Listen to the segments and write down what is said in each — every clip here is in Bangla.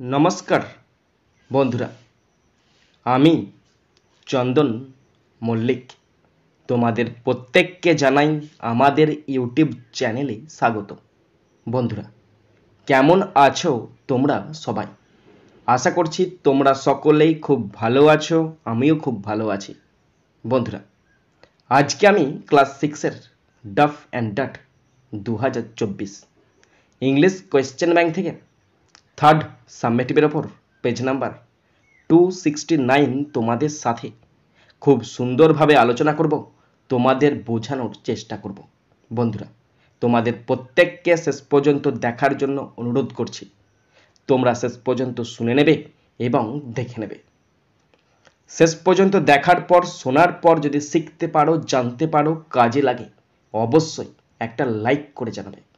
নমস্কার, বন্ধুরা। আমি চন্দন মল্লিক। তোমাদের প্রত্যেককে জানাই আমাদের ইউটিউব চ্যানেলে স্বাগত বন্ধুরা, কেমন আছো তোমরা সবাই? আশা করছি তোমরা সকলেই খুব ভালো আছো, আমিও খুব ভালো আছি। বন্ধুরা, আজকে আমি ক্লাস সিক্সের ডাফ অ্যান্ড ডাট দু হাজার চব্বিশ ইংলিশ কোয়েশ্চেন ব্যাংক থেকে থার্ড সাবমেটিভের ওপর, page number two sixty nine তোমাদের সাথে। খুব সুন্দরভাবে আলোচনা করব, তোমাদের বোঝানোর চেষ্টা করব। বন্ধুরা, তোমাদের প্রত্যেককে শেষ পর্যন্ত দেখার জন্য অনুরোধ করছি। তোমরা শেষ পর্যন্ত শুনে নেবে এবং দেখে নেবে। শেষ পর্যন্ত দেখার পর, শোনার পর যদি শিখতে পারো, জানতে পারো, কাজে লাগে, অবশ্যই একটা লাইক করে জানাবে।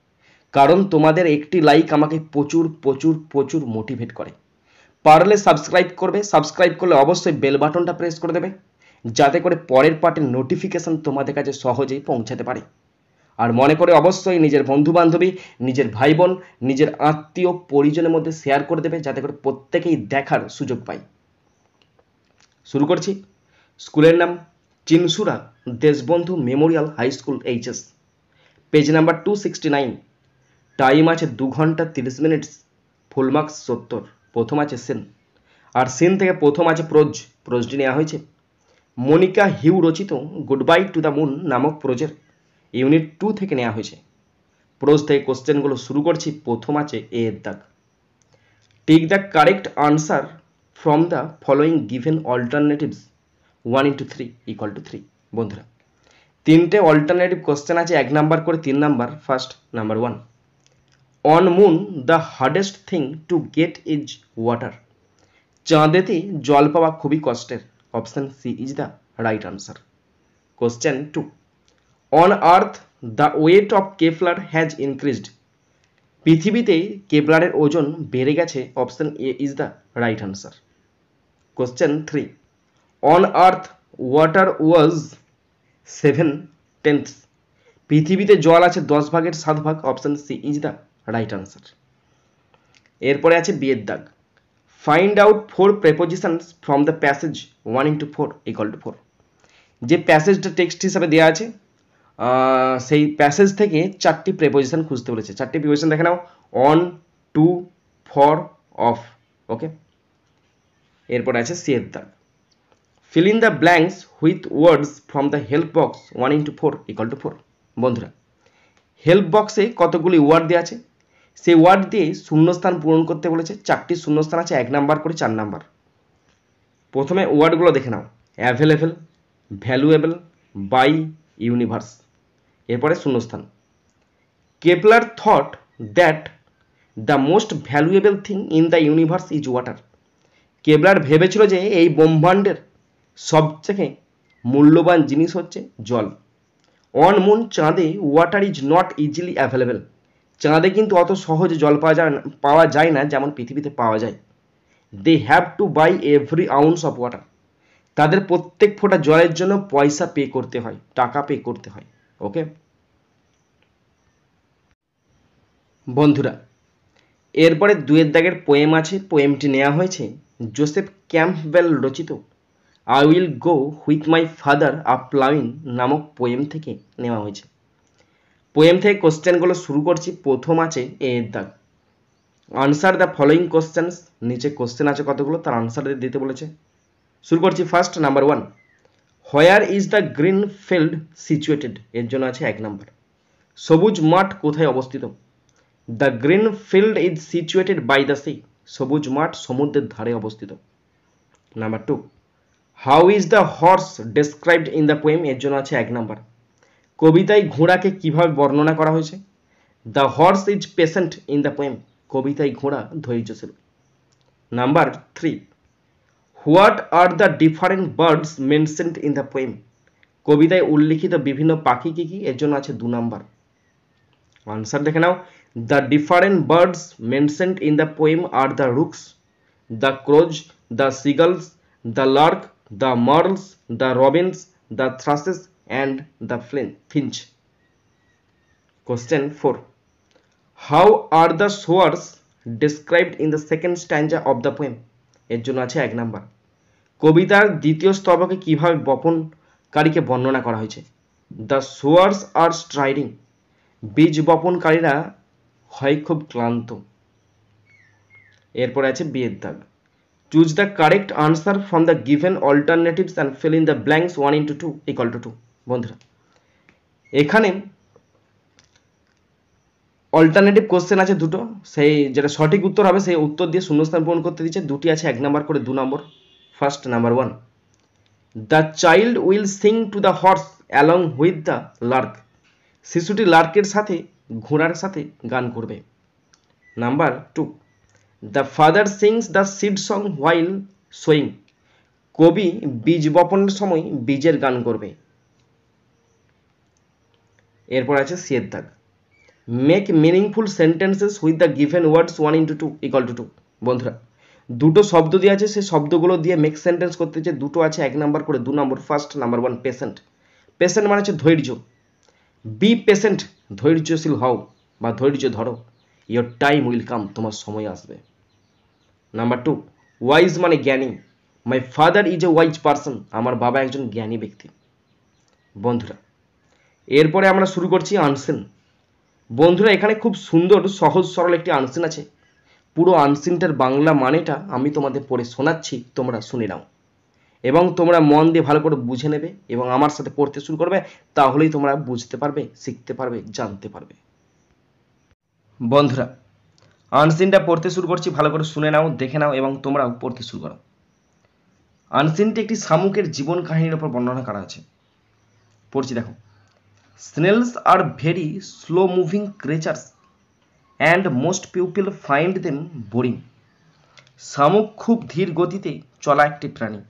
কারণ তোমাদের একটি লাইক আমাকে প্রচুর প্রচুর প্রচুর মোটিভেট করে। পারলে সাবস্ক্রাইব করবে সাবস্ক্রাইব করলে অবশ্যই বেল বাটনটা প্রেস করে দেবে, যাতে করে পরের পার্টের নোটিফিকেশন তোমাদের কাছে সহজেই পৌঁছাতে পারে। আর মনে করে অবশ্যই নিজের বন্ধু বান্ধবী নিজের ভাই বোন নিজের আত্মীয়, পরিজনের মধ্যে শেয়ার করে দেবে, যাতে করে প্রত্যেকেই দেখার সুযোগ পায়। শুরু করছি। স্কুলের নাম Chinsurah Deshbandhu memorial high school HS. Page number two sixty nine time আছে দু ঘণ্টা তিরিশ মিনিট ফুল মার্কস সত্তর, প্রথম আছে সেন। আর সেন থেকে প্রথম আছে প্রোজ, প্রোজটি নেওয়া হয়েছে। মনিকা হিউ রচিত good bye to the moon নামক প্রোজের ইউনিট টু থেকে নেওয়া হয়েছে। প্রোজ থেকে কোশ্চেনগুলো শুরু করছি, প্রথম আছে এ এর দাগ। Take the correct answer from the following given alternatives one into three equal to three বন্ধুরা। তিনটে অল্টারনেটিভ কোশ্চেন আছে, এক নাম্বার করে তিন number first number one on moon the hardest thing to get is water চাঁদেতে জল পাওয়া খুবই কষ্টের। Option C is the right answer question two on earth the weight of Kepler has increased পৃথিবীতে কেবলারের ওজন বেড়ে গেছে। Option A is the right answer question three on earth water was seven tenth পৃথিবীতে জল আছে দশ ভাগের সাত ভাগ। Option C is the right answer এরপরে আছে বিয়ের দাগ। Find out four prepositions from the passage one into four equal to four যে প্যাসেজটা টেক্সট হিসাবে দেওয়া আছে সেই প্যাসেজ থেকে চারটি প্রেপোজিশন খুঁজতে বলেছে। চারটি প্রিপোজিশন দেখে নাও। On to for of okay এরপর আছে সিয়ের দাগ। Fill in the blanks with words from the help box one into four equal to four বন্ধুরা হেল্প বক্সে কতগুলি ওয়ার্ড দেওয়া আছে? সেই ওয়ার্ড দিয়ে শূন্যস্থান পূরণ করতে বলেছে। চারটি শূন্যস্থান আছে, এক নাম্বার করে চার নাম্বার। প্রথমে ওয়ার্ডগুলো দেখে নাও। Available, valuable, by, universe. এরপরে শূন্যস্থান। Kepler thought that the most valuable thing in the universe is water. Kepler ভেবেছিল যে এই ব্রহ্মাণ্ডের সবথেকে মূল্যবান জিনিস হচ্ছে জল। অন মুন চাঁদে water is not easily available. চাঁদে কিন্তু অত সহজে জল পাওয়া যায় পাওয়া যায় না যেমন পৃথিবীতে পাওয়া যায়। They have to buy every ounce of water তাদের প্রত্যেক ফোঁটা জলের জন্য পয়সা পে করতে হয়, টাকা পে করতে হয় ওকে বন্ধুরা, এরপরে দুয়ের দাগের পোয়েম আছে পোয়েমটি নেওয়া হয়েছে জোসেফ ক্যাম্পবেল রচিত I will go with my father a ploughing নামক পোয়েম থেকে নেওয়া হয়েছে। পোয়েম থেকে কোশ্চেনগুলো শুরু করছি। প্রথম আছে, এ এর দাগ আনসার দ্য ফলোয়িং কোশ্চেন্স নিচে কোশ্চেন আছে কতগুলো, তার আনসার দিতে বলেছে। শুরু করছি first number one where is the green field situated এর জন্য আছে এক নাম্বার সবুজ মাঠ কোথায় অবস্থিত? The green field is situated by the sea সবুজ মাঠ সমুদ্রের ধারে অবস্থিত। Number two how is the horse described in the poem এর জন্য আছে এক নাম্বার কবিতায় ঘোড়াকে কীভাবে বর্ণনা করা হয়েছে? The horse is patient in the poem কবিতায় ঘোড়া ধৈর্যশীল number three what are the different birds mentioned in the poem কবিতায় উল্লিখিত বিভিন্ন পাখি কী কী? এর জন্য আছে দু নাম্বার। আনসার দেখে নাও। The different birds mentioned in the poem are the rooks the crows the seagulls the lark the merles the robins the thrushes and the finch. Question 4. How are the showers described in the second stanza of the poem এর জন্য আছে এক নাম্বার। কবিতার দ্বিতীয় স্তবকে কীভাবে বপনকারীকে বর্ণনা করা হয়েছে? দ্য সোয়ার্স আর স্ট্রাইডিং বীজ বপনকারীরা হয় খুব ক্লান্ত। এরপরে আছে বিয়ের দাগ। Choose the correct answer from the given alternatives and fill in the blanks one into two equal to two বন্ধুরা, এখানে অল্টারনেটিভ কোশ্চেন আছে দুটো। সেই যেটা সঠিক উত্তর হবে, সেই উত্তর দিয়ে শূন্যস্থান পূরণ করতে দিচ্ছে। দুটি আছে, এক নাম্বার করে দু নম্বর। First number one the child will sing to the horse along with the lark শিশুটি লার্কের সাথে, ঘোড়ার সাথে গান করবে। Number two the father sings the seed song while sowing কবি বীজ বপনের সময় বীজের গান করবে। এরপর আছে সিয়ের দাগ make meaningful sentences with the given words one into two equal to two বন্ধুরা, দুটো শব্দ দিয়ে আছে, সেই শব্দগুলো দিয়ে মেক সেন্টেন্স করতে হচ্ছে দুটো আছে, এক নাম্বার করে দু নম্বর first number one patient patient মানে হচ্ছে ধৈর্য। বি পেশেন্ট ধৈর্যশীল হও বা ধৈর্য ধরো। ইয়োর টাইম উইল কাম তোমার সময় আসবে। নাম্বার টু ওয়াইজ মানে জ্ঞানী। My father is a wise person আমার বাবা একজন জ্ঞানী ব্যক্তি। বন্ধুরা এরপরে আমরা শুরু করছি আনসেন বন্ধুরা, এখানে খুব সুন্দর, সহজ, সরল একটি আনসিন আছে। পুরো আনসিনটার বাংলা মানেটা আমি তোমাদের পড়ে শোনাচ্ছি, তোমরা শুনে নাও। এবং তোমরা মন দিয়ে ভালো করে বুঝে নেবে এবং আমার সাথে পড়তে শুরু করবে, তাহলেই তোমরা বুঝতে পারবে, শিখতে পারবে, জানতে পারবে। বন্ধুরা আনসিনটা পড়তে শুরু করছি, ভালো করে শুনে নাও, দেখে নাও এবং তোমরাও পড়তে শুরু করো। আনসিনটি একটি শামুকের জীবন কাহিনীর উপর বর্ণনা করা আছে। পড়ছি, দেখো। Snails are very slow moving creatures and most pupil find them boring শামুক খুব ধীর গতিতে চলা একটি প্রাণী,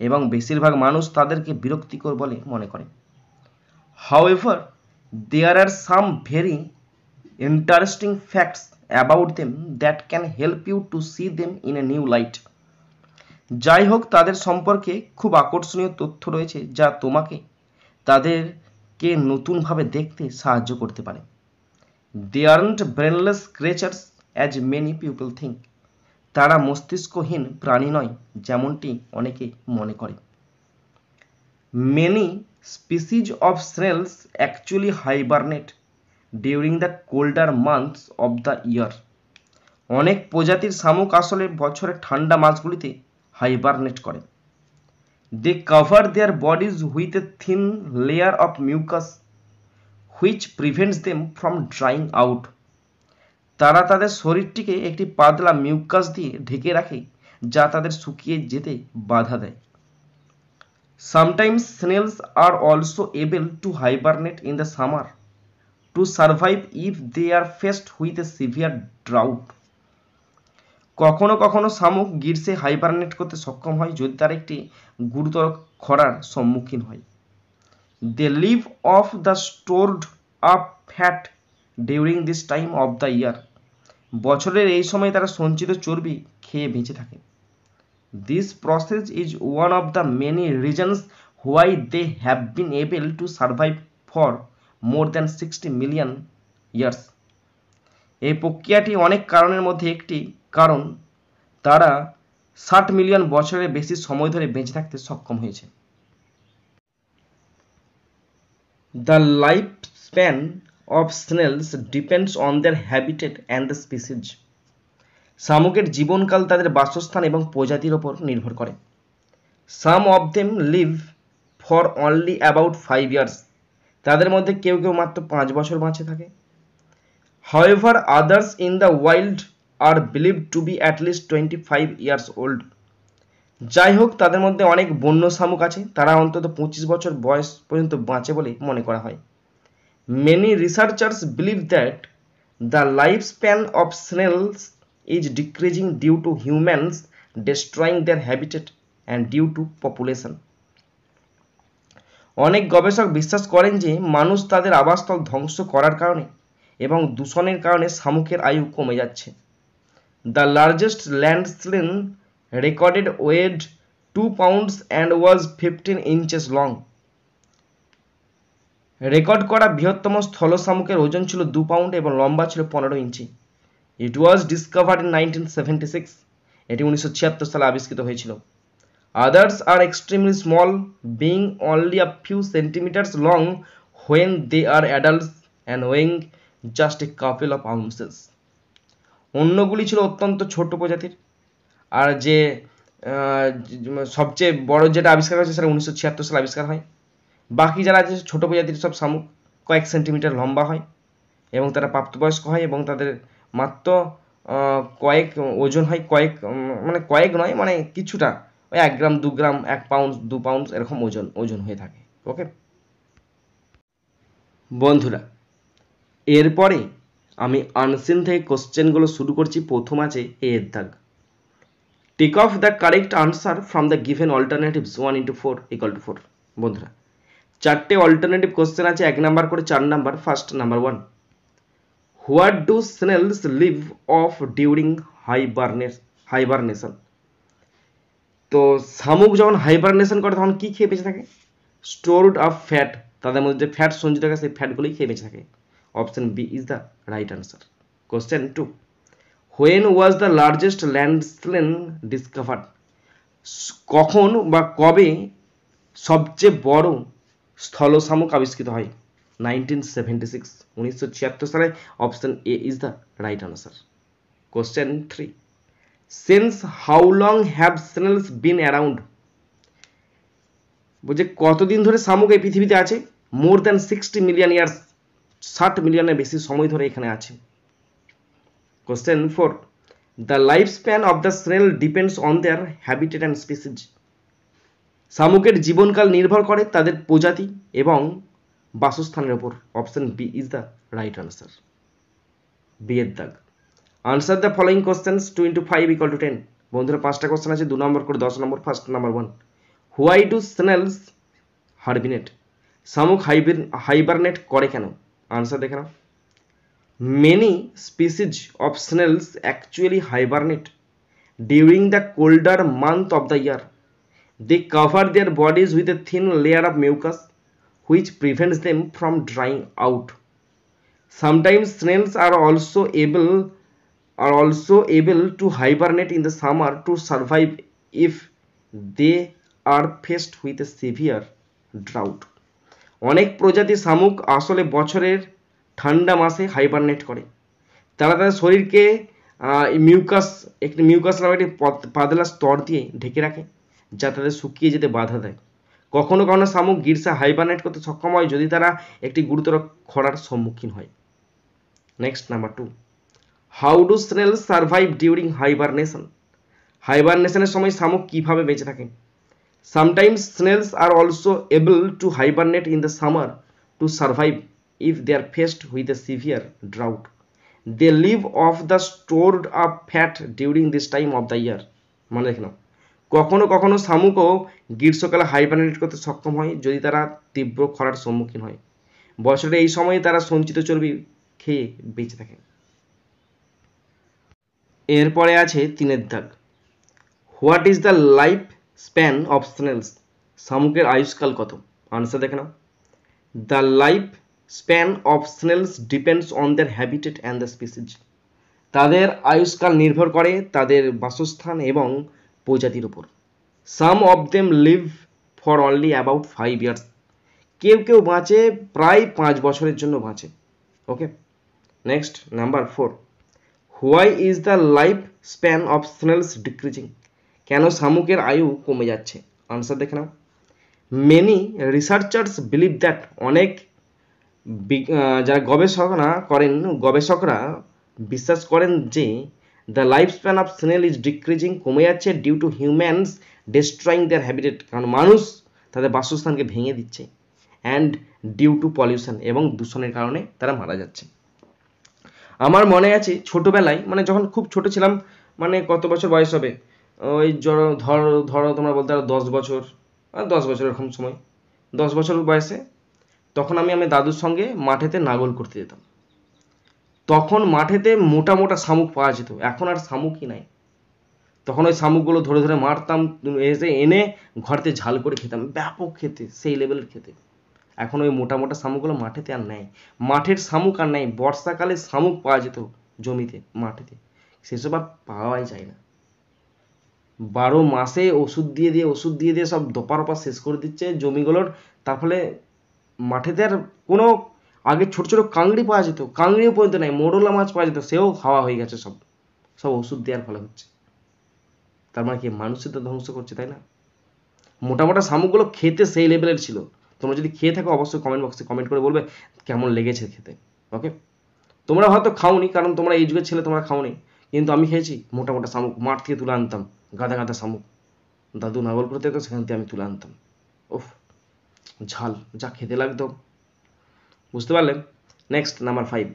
এবং বেশিরভাগ মানুষ তাদেরকে বিরক্তিকর বলে মনে করে। However there are some very interesting facts about them that can help you to see them in a new light যাই হোক, তাদের সম্পর্কে খুব আকর্ষণীয় তথ্য রয়েছে যা তোমাকে তাদেরকে নতুনভাবে দেখতে সাহায্য করতে পারে। They aren't brainless creatures as many people think তারা মস্তিষ্কহীন প্রাণী নয়, যেমনটি অনেকে মনে করে। Many species of snails actually hibernate during the colder months of the year অনেক প্রজাতির শামুক আসলে বছরের ঠান্ডা মাসগুলিতে হাইবারনেট করে। They cover their bodies with a thin layer of mucus which prevents them from drying out তারা তাদের শরীরটিকে একটি পাতলা মিউকাস দিয়ে ঢেকে রাখে, যা তাদের শুকিয়ে যেতে বাধা দেয়। Sometimes snails are also able to hibernate in the summer to survive if they are faced with a severe drought কখনো কখনো শামুক গ্রীষ্মে হাইবারনেট করতে সক্ষম হয়, যদি তার একটি গুরুতর খরার সম্মুখীন হয়। They live off the stored up fat during this time of the year বছরের এই সময় তারা সঞ্চিত চর্বি খেয়ে বেঁচে থাকে। This process is one of the many reasons why they have been able to survive for more than sixty million years এই প্রক্রিয়াটি অনেক কারণের মধ্যে একটি কারণ তারা ষাট মিলিয়ন বছরের বেশি সময় ধরে বেঁচে থাকতে সক্ষম হয়েছে। The life span of snails depends on their habitat and the species শামুকের জীবনকাল তাদের বাসস্থান এবং প্রজাতির ওপর নির্ভর করে। Some of them live for only about five years তাদের মধ্যে কেউ কেউ মাত্র পাঁচ বছর বাঁচে থাকে। However others in the wild are believe to be at least twenty five years old যাই হোক, তাদের মধ্যে অনেক বন্য শামুক আছে। তারা অন্তত পঁচিশ বছর বয়স পর্যন্ত বাঁচে বলে মনে করা হয়। Many researchers believe that the life span of snails is decreasing due to humans destroying their habitat and due to population অনেক গবেষক বিশ্বাস করেন যে মানুষ তাদের আবাসস্থল ধ্বংস করার কারণে এবং দূষণের কারণে শামুকের আয়ু কমে যাচ্ছে। The largest land snail recorded weighed two pounds and was fifteen inches long record করা বৃহত্তম স্থল শামুকের ওজন ছিল দু পাউন্ড এবং লম্বা ছিল পনেরো ইঞ্চি। It was discovered in nineteen seventy six এটি উনিশশো ছিয়াত্তর সালে আবিষ্কৃত হয়েছিল। Others are extremely small being only a few centimetres long when they are adults and weighing just a couple of ounces অন্যগুলি ছিল অত্যন্ত ছোট প্রজাতির। আর যে সবচেয়ে বড় যেটা আবিষ্কার হয়েছে সেটা উনিশশো ছিয়াত্তর সালে আবিষ্কার হয়। বাকি যারা আছে ছোট প্রজাতির সব শামুক, কয়েক সেন্টিমিটার লম্বা হয় এবং তারা প্রাপ্তবয়স্ক হয় এবং তাদের মাত্র কয়েক ওজন হয়, কয়েক মানে কয়েক নয় মানে কিছুটা। ওই এক গ্রাম, দু গ্রাম, এক পাউন্ড দু পাউন্ড এরকম ওজন ওজন হয়ে থাকে ওকে বন্ধুরা, এরপরে আমি আনসিন থেকে কোশ্চেনগুলো শুরু করছি, প্রথম আছে এ এর দাগ। Take off the correct answer from the given alternatives one into four equal to four বন্ধুরা। চারটে অল্টারনেটিভ কোশ্চেন আছে, এক নাম্বার করে চার number first number one what do snails live off during hiberna hibernation তো শামুক যখন হাইবারনেশন করে, তখন কী খেয়ে বেঁচে থাকে? স্টোরড অফ ফ্যাট তাদের মধ্যে যে ফ্যাট সঞ্চিত থাকে, সেই ফ্যাটগুলোই খেয়ে বেঁচে থাকে। Option B is the right answer question two when was the largest land snail discovered কখন বা কবে সবচেয়ে বড় স্থল শামুক আবিষ্কৃত হয়? নাইনটিন সেভেন্টি সিক্স উনিশশো ছিয়াত্তর সালে option A is the right answer question three since how long have snails been around বলছে কতদিন ধরে শামুক এই পৃথিবীতে আছে? More than sixty million years ষাট মিলিয়নের বেশি সময় ধরে এখানে আছে। Question four the life span of the snail depends on their habitat and species শামুকের জীবনকাল নির্ভর করে তাদের প্রজাতি এবং বাসস্থানের ওপর option B is the right answer B এর দাগ। Answer the following questions two into five equal to ten বন্ধুরা, পাঁচটা কোশ্চেন আছে, দু নম্বর করে, দশ নম্বর first number one why do snails hibernate শামুক হাইবির হাইবারনেট করে কেন? Answer. देख रहा many species of snails actually hibernate during the colder month of the year. They cover their bodies with a thin layer of mucus which prevents them from drying out. Sometimes snails are also able are also able to hibernate in the summer to survive if they are faced with a severe drought. অনেক প্রজাতি শামুক আসলে বছরের ঠান্ডা মাসে হাইবারনেট করে। তারা তাদের শরীরকে মিউকাস একটি মিউকাস নামে একটি পাতলা স্তর দিয়ে ঢেকে রাখে, যা তাদের শুকিয়ে যেতে বাধা দেয়। কখনো কখনো শামুক গির্সা হাইবারনেট করতে সক্ষম হয় যদি তারা একটি গুরুতর খরার সম্মুখীন হয়। Next number two how do snail survive during hibernation হাইবারনেশনের সময় শামুক কীভাবে বেঁচে থাকে sometimes snails are also able to hibernate in the summer to survive if they are faced with a severe drought they live off the stored up fat during this time of the year মানে দেখে কখনো কখনো শামুকও গ্রীষ্মকালে হাইবারনেট করতে সক্ষম হয় যদি তারা তীব্র খরার সম্মুখীন হয়। বছরের এই সময়ে তারা সঞ্চিত চর্বি খেয়ে বেঁচে থাকে। এরপরে আছে তিনের দাগ। What is the life span of snails, শামুকের আয়ুষ্কাল কত? আনসার দেখে নাও। The life span of snails depends on their habitat and the species তাদের আয়ুষ্কাল নির্ভর করে তাদের বাসস্থান এবং প্রজাতির উপর। Some of them live for only about five years কেউ কেউ বাঁচে প্রায় পাঁচ বছরের জন্য বাঁচে। Okay next number four why is the life span of snails decreasing কেন শামুকের আয়ু কমে যাচ্ছে? আনসার দেখে নাও। মেনি রিসার্চার্স বিলিভ দ্যাট অনেক যারা গবেষকরা করেন, গবেষকরা বিশ্বাস করেন যে the life span of snail is decreasing কমে যাচ্ছে due to humans destroying their habitat কারণ মানুষ তাদের বাসস্থানকে ভেঙে দিচ্ছে অ্যান্ড ডিউ টু পলিউশন এবং দূষণের কারণে তারা মারা যাচ্ছে। আমার মনে আছে ছোটোবেলায় মানে যখন খুব ছোট ছিলাম মানে কত বছর বয়স হবে? ওই ধরো ধরো তোমরা বলতে পারো দশ বছর দশ বছর এরকম সময়। দশ বছর বয়সে তখন আমি আমি দাদুর সঙ্গে মাঠেতে নাগল করতে যেতাম। তখন মাঠেতে মোটা মোটা শামুক পাওয়া যেত, এখন আর শামুকই নাই। তখন ওই শামুকগুলো ধরে ধরে মারতাম, এসে এনে ঘরতে ঝাল করে খেতাম, ব্যাপক খেতে, সেই লেভেলের খেতে। এখন ওই মোটা মোটা শামুকগুলো মাঠেতে আর নেয় মাঠের শামুক আর নেই, বর্ষাকালে শামুক পাওয়া যেত জমিতে, মাঠেতে। সেসব আর পাওয়াই যায় না। বারো মাসে ওষুধ দিয়ে দিয়ে, ওষুধ দিয়ে দিয়ে সব দোপা রোপা শেষ করে দিচ্ছে জমিগুলোর। তার ফলে মাঠেতে আর কোনো আগে ছোট ছোট কাংড়ি পাওয়া যেত, কাংড়িও পর্যন্ত নাই, মোরলা মাছ পাওয়া যেত, সেও হাওয়া হয়ে গেছে সব। সব ওষুধ দেওয়ার ফলে হচ্ছে। তার মানে কি মানুষের তো ধ্বংস করছে, তাই না? মোটা মোটা শামুকগুলো খেতে সেই লেভেলের ছিল। তোমরা যদি খেয়ে থাকো, অবশ্যই কমেন্ট বক্সে কমেন্ট করে বলবে কেমন লেগেছে খেতে। ওকে তোমরা হয়তো খাওনি, কারণ তোমরা এই যুগের ছেলে, তোমরা খাওনি। কিন্তু আমি খেয়েছি মোটা মোটা শামুক, মাঠ থেকে তুলে আনতাম। গাদা গাদা শামুক। দাদু নাগলপুর থেকে সেখান থেকে আমি তুলে আনতাম। ওফ ঝাল, যা খেতে লাগতো। বুঝতে পারলেন? Next number five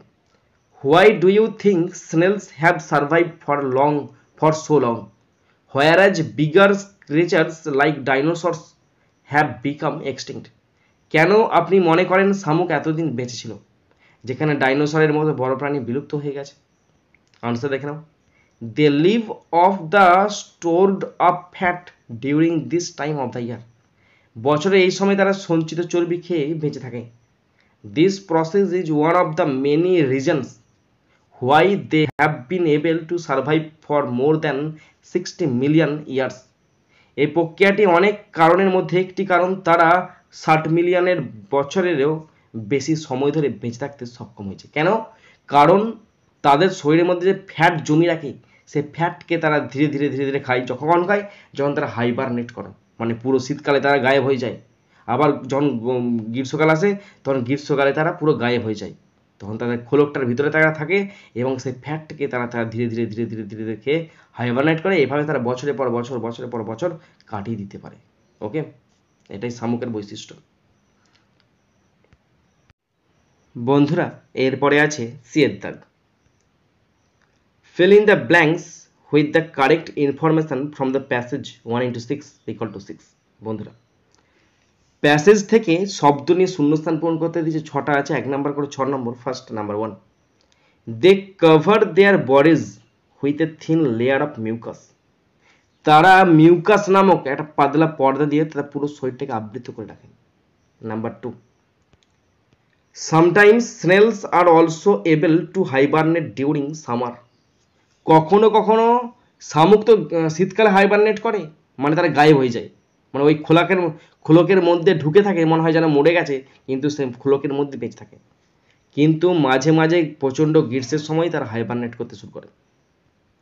why do you think snails have survive for long for so long whereas bigger creatures like dinosaurs have become extinct কেন আপনি মনে করেন শামুক এতদিন বেঁচে ছিল? যেখানে ডাইনোসরের মতো বড় প্রাণী বিলুপ্ত হয়ে গেছে? আনসার দেখে নাও। They live off the stored up fat during this time of the year বছরে এই সময় তারা সঞ্চিত চর্বি খেয়ে বেঁচে থাকে। This process is one of the many reasons why they have been able to survive for more than sixty million years এই প্রক্রিয়াটি অনেক কারণের মধ্যে একটি কারণ, তারা ষাট মিলিয়নের বছরেরও বেশি সময় ধরে বেঁচে থাকতে সক্ষম হয়েছে। কেন? কারণ তাদের শরীরের মধ্যে যে ফ্যাট জমি রাখে সে ফ্যাটকে তারা ধীরে ধীরে ধীরে ধীরে খায়। যখন খায়, যখন তারা হাইবারনেট করে। মানে পুরো শীতকালে তারা গায়েব হয়ে যায়। আবার যখন গ্রীষ্মকাল আসে, তখন গ্রীষ্মকালে তারা পুরো গায়েব হয়ে যায়। তখন তাদের খোলকটার ভিতরে তারা থাকে এবং সেই ফ্যাটকে তারা তারা ধীরে ধীরে ধীরে ধীরে ধীরে ধীরে খেয়ে হাইবারনেট করে। এভাবে তারা বছরের পর বছর, বছরের পর বছর কাটিয়ে দিতে পারে। ওকে? এটাই শামুকের বৈশিষ্ট্য। বন্ধুরা, এরপরে আছে সিয়ের দাগ। Fill in the blanks with the correct information from the passage 1 into 6 equal to 6 বন্ধুরা। প্যাসেজ থেকে শব্দ নিয়ে শূন্যস্থান পূরণ করতে দিয়েছে ছটা আছে, এক নাম্বার করে ছ নম্বর first number one they cover their bodies with a thin layer of mucus তারা মিউকাস নামক একটা পাতলা পর্দা দিয়ে তারা পুরো শরীরটাকে আবৃত করে রাখেন number two sometimes snails are also able to hibernate during summer কখনো কখনো শামুক তো শীতকালে হাইবারনেট করে মানে তারা গায়েব হয়ে যায়। মানে ওই খোলাকের, খোলকের মধ্যে ঢুকে থাকে, মনে হয় যেন মরে গেছে, কিন্তু সে খোলকের মধ্যে বেঁচে থাকে। কিন্তু মাঝে মাঝে প্রচণ্ড গ্রীষ্মের সময় তারা হাইবারনেট করতে শুরু করে।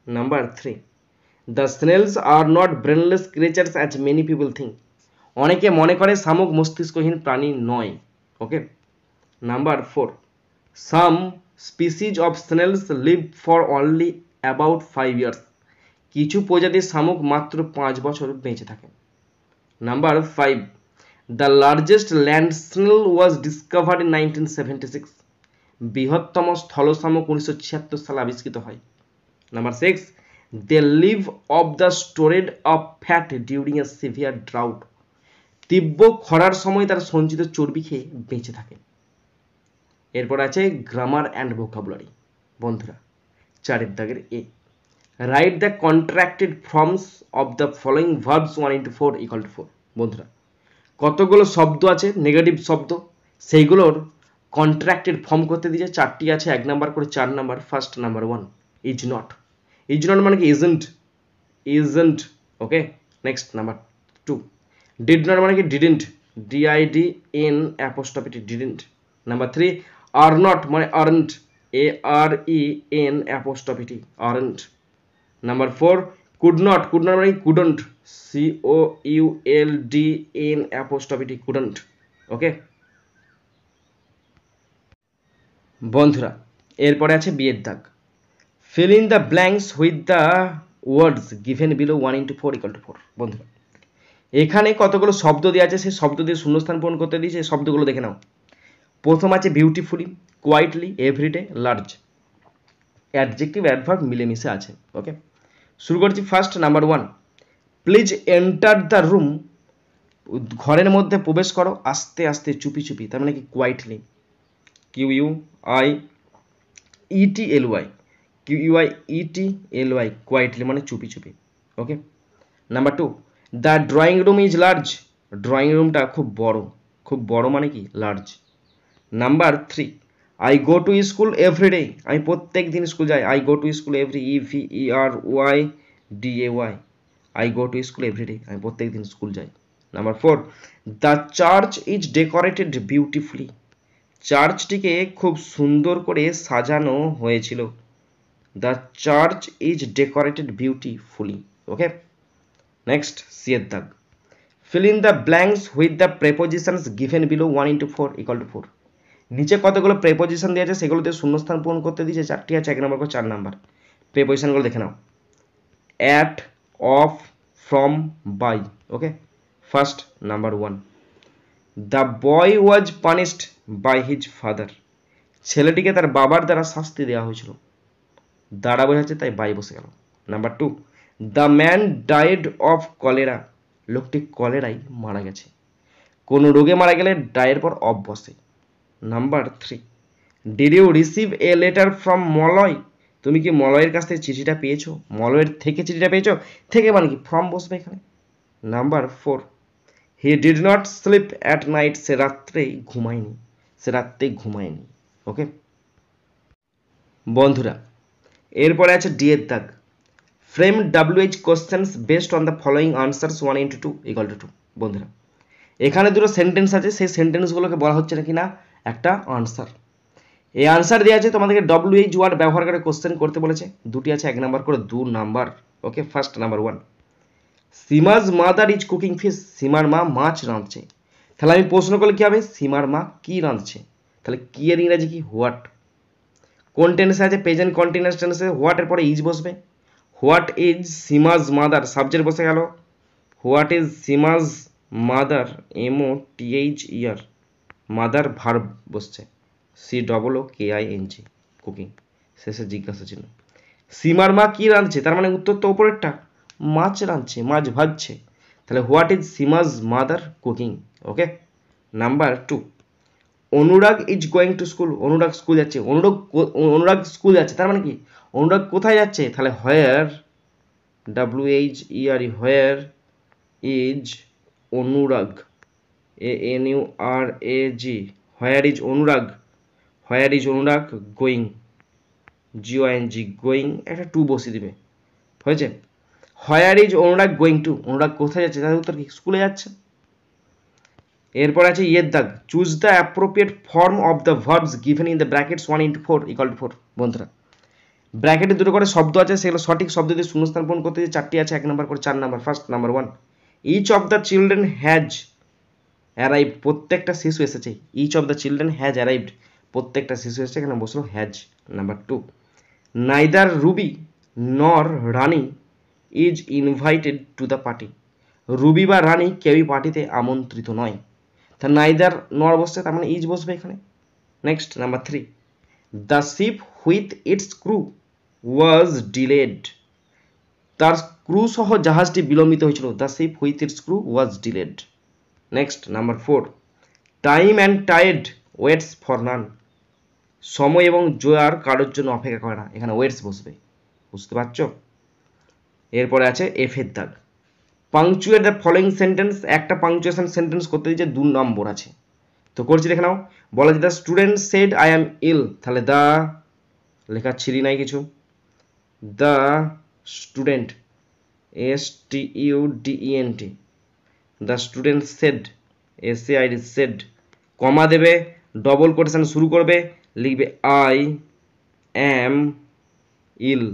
Number three the snails are not brainless creatures as many people think অনেকে মনে করে শামুক মস্তিষ্কহীন প্রাণী নয় okay number four some species of snails live for only about five years কিছু প্রজাতির শামুক মাত্র পাঁচ বছর বেঁচে থাকে। Number five the largest land snail was discovered in nineteen seventy six বৃহত্তম স্থল শামুক উনিশশো ছিয়াত্তর সালে আবিষ্কৃত হয়। Number six they live off the stored of fat during a severe drought তীব্র খরার সময় তার সঞ্চিত চর্বি খেয়ে বেঁচে থাকে। এরপর আছে গ্রামার অ্যান্ড ভোকাবুলারি বন্ধুরা চারের দাগের A write the contracted forms of the following verbs one into four equal to four বন্ধুরা, কতগুলো শব্দ আছে? নেগেটিভ শব্দ। সেইগুলোর কন্ট্রাক্টেড ফর্ম করতে দিয়েছে। চারটি আছে, এক নাম্বার করে চার number first number one is not is not মানে কি? Isn't isn't okay next number two did not মানে কি? Didn't D I D N apostrophe T didn't number three are not মানে aren't A R E N apostrophe T aren't number four could not could not মানে couldn't C O U L D N apostrophe T couldn't okay বন্ধুরা, এরপরে আছে বিয়ের দাগ। Fill in the blanks with the words given below one into four equal to four বন্ধুরা। এখানে কতগুলো শব্দ দেওয়া আছে সেই শব্দ দিয়ে শূন্যস্থান পূরণ করতে দিয়েছে শব্দগুলো দেখে নাও। প্রথম আছে beautifully quietly everyday large adjective adverb মিলেমিশে আছে ওকে শুরু করছি first number one please enter the room ঘরের মধ্যে প্রবেশ করো, আস্তে আস্তে, চুপি চুপি, তার মানে কি quietly Q U I E T L Y Q U I E T L Y quietly মানে চুপি চুপি okay number two the drawing room is large drawing রুমটা খুব বড়। খুব বড় মানে কি? Large number three I go to school every day আমি প্রত্যেক দিন স্কুল যাই। I go to school every E V E R Y D A Y I go to school every day আমি প্রত্যেক দিন স্কুল যাই। Number four the church is decorated beautifully চার্চটিকে খুব সুন্দর করে সাজানো হয়েছিল। The church is decorated beautifully okay next সিয়ের দাগ fill in the blanks with the prepositions given below 1 into 4 equal to 4 নিচে কতগুলো প্রেপোজিশন দেওয়া আছে সেগুলোতে শূন্যস্থান পূরণ করতে দিয়েছে, চারটি আছে, এক নম্বর করে চার নাম্বার। প্রেপোজিশনগুলো দেখে নাও। At of from by okay first number one the boy was punished by his father ছেলেটিকে তার বাবার দ্বারা শাস্তি দেওয়া হয়েছিল। দ্বারা বোঝাচ্ছে, তাই বাই বসে গেল। Number two the man died of cholera লোকটি কলেরাই মারা গেছে। কোনো রোগে মারা গেলে ডায়ের পর অফ বসে number three did you receive a letter from Malay তুমি কি মলয়ের কাছ থেকে চিঠিটা পেয়েছ? মলয়ের থেকে চিঠিটা পেয়েছ? থেকে মানে কি? ফ্রম বসবে এখানে? Number four he did not sleep at night সে রাত্রেই ঘুমায়নি। সে রাত্রেই ঘুমায়নি। ওকে বন্ধুরা, এরপরে আছে ডি এর দাগ frame W H questions based on the following answers one into two equal to two বন্ধুরা, এখানে দুটো সেন্টেন্স আছে। সেই সেন্টেন্সগুলোকে বলা হচ্ছে নাকি না? একটা আনসার এই আনসার দেওয়া আছে তোমাদেরকে ডব্লিউ এইচ ওয়ার্ড ব্যবহার করে কোশ্চেন করতে বলেছে। দুটি আছে, এক নাম্বার করে দু number okay first number one Seema's mother is cooking fish সীমার মা মাছ রাঁধছে। তাহলে আমি প্রশ্ন করলে কী হবে? সীমার মা কী রাঁধছে? তাহলে কি এর ইংরাজি কি? হোয়াট কোন টেন্সে আছে? প্রেজেন্ট কন্টিনিউয়াস টেন্সে হোয়াটের পরে ইজ বসবে? What is Seema's mother subject বসে গেল। What is Seema's mother M O T H E R mother verb বসছে। C double O K I N G cooking শেষে জিজ্ঞাসা ছিল সীমার মা কী রাঁধছে? তার মানে উত্তর তো ওপরেরটা। মাছ রাঁধছে, মাছ ভাজছে। তাহলে what is Seema's mother cooking? Okay? Number two, Anurag is going to school. Anurag school যাচ্ছে। অনুরাগ অনুরাগ স্কুল যাচ্ছে। তার মানে কি? অনুরাগ কোথায় যাচ্ছে? তাহলে where W H E R E where is Anurag. A N U R A G where is Anurag where is Anurag going G O N G going একটা টু বসিয়ে দিবে। হয়েছে? Where is Anurag going to Anurag কোথায় যাচ্ছে? তাদের উত্তর কি? স্কুলে যাচ্ছে। এরপর আছে ইয়ের দাগ। Choose the appropriate form of the verbs given in the brackets one into four equal to four বন্ধুরা। ব্র্যাকেটে দুটো করে শব্দ আছে, সেগুলো সঠিক শব্দ দিয়ে শূন্যস্থান পূরণ করতে চারটি আছে, এক নম্বর করে চার number first number one each of the children has arrive প্রত্যেকটা শিশু এসেছে। Each of the children has arrived প্রত্যেকটা শিশু এসেছে, এখানে বসল has number two neither Ruby nor Rani is invited to the party Ruby বা রানি কেউই পার্টিতে আমন্ত্রিত নয়। তা নাইদার নর বসছে, তার মানে ইজ বসবে এখানে। Next number three the ship with its crew was delayed তার ক্রু সহ জাহাজটি বিলম্বিত হয়েছিল। The ship with its crew was delayed next number four time and tide waits for none সময় এবং জোয়ার কারোর জন্য অপেক্ষা করে না। এখানে ওয়েটস বসবে। বুঝতে পারছ? এরপরে আছে এফের দাগ। পাংচুয়েট দ্য ফলোয়িং সেন্টেন্স একটা পাংচুয়েশন সেন্টেন্স করতে দিয়েছে দু নম্বর আছে। তো করছি দেখে নাও। বলা যে the student said I am ill তাহলে দ্য লেখা ছিলি নাই কিছু। The student S T U D E N T the student said S A I said comma দেবে ডবল কোটেশন শুরু করবে, লিখবে I am ill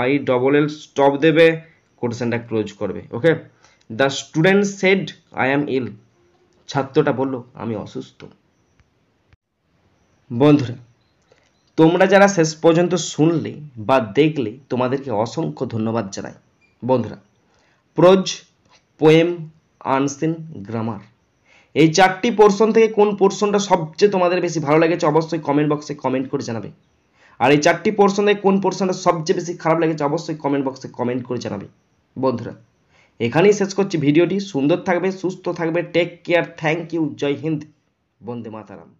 I double L stop দেবে কোটেশনটা ক্লোজ করবে okay the student said I am ill ছাত্রটা বলল, আমি অসুস্থ। বন্ধুরা, তোমরা যারা শেষ পর্যন্ত শুনলে বা দেখলে, তোমাদেরকে অসংখ্য ধন্যবাদ জানাই। বন্ধুরা প্রোজ পোয়েম আনসিন গ্রামার। এই চারটি পোর্শন থেকে কোন পোর্শনটা সবচেয়ে তোমাদের বেশি ভালো লেগেছে অবশ্যই কমেন্ট বক্সে কমেন্ট করে জানাবে। আর এই চারটি পোর্শন থেকে কোন পোর্শনটা সবচেয়ে বেশি খারাপ লেগেছে অবশ্যই কমেন্ট বক্সে কমেন্ট করে জানাবে। বন্ধুরা, এখানেই শেষ করছি ভিডিওটি। সুন্দর থাকবে, সুস্থ থাকবে। Take care thank you Joy Hind, Vande Mataram.